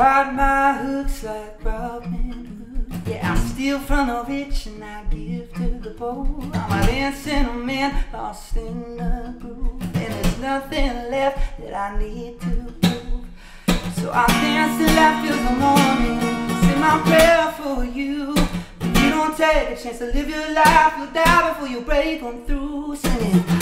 ride my hooks like Robin Hood. Yeah, I steal from the rich and I give to the poor. I'm a dancing man lost in the groove. And there's nothing left that I need to prove. So I dance till I feel the morning. Say my prayer for you. If you don't take a chance to live your life, you'll die before you break on through. Singing,